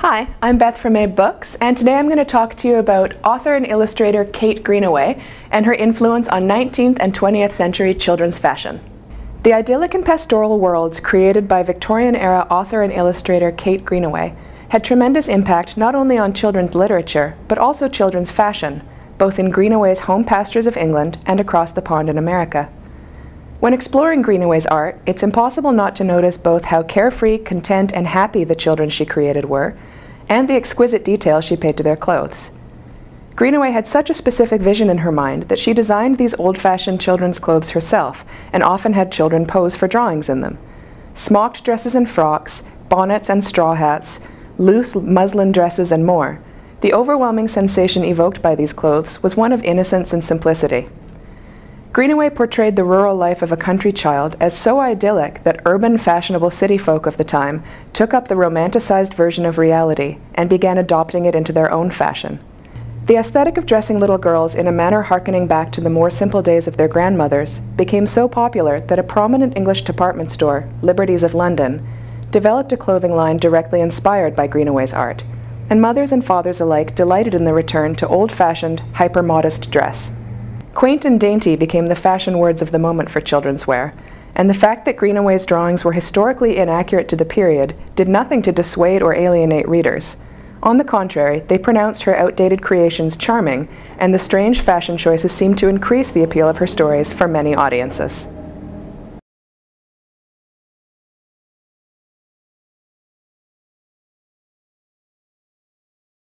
Hi, I'm Beth from AbeBooks, and today I'm going to talk to you about author and illustrator Kate Greenaway and her influence on 19th and 20th century children's fashion. The idyllic and pastoral worlds created by Victorian-era author and illustrator Kate Greenaway had tremendous impact not only on children's literature, but also children's fashion, both in Greenaway's home pastures of England and across the pond in America. When exploring Greenaway's art, it's impossible not to notice both how carefree, content, and happy the children she created were, and the exquisite detail she paid to their clothes. Greenaway had such a specific vision in her mind that she designed these old-fashioned children's clothes herself and often had children pose for drawings in them. Smocked dresses and frocks, bonnets and straw hats, loose muslin dresses and more. The overwhelming sensation evoked by these clothes was one of innocence and simplicity. Greenaway portrayed the rural life of a country child as so idyllic that urban fashionable city folk of the time took up the romanticized version of reality and began adopting it into their own fashion. The aesthetic of dressing little girls in a manner harkening back to the more simple days of their grandmothers became so popular that a prominent English department store, Liberty's of London, developed a clothing line directly inspired by Greenaway's art, and mothers and fathers alike delighted in the return to old-fashioned, hyper-modest dress. Quaint and dainty became the fashion words of the moment for children's wear, and the fact that Greenaway's drawings were historically inaccurate to the period did nothing to dissuade or alienate readers. On the contrary, they pronounced her outdated creations charming, and the strange fashion choices seemed to increase the appeal of her stories for many audiences.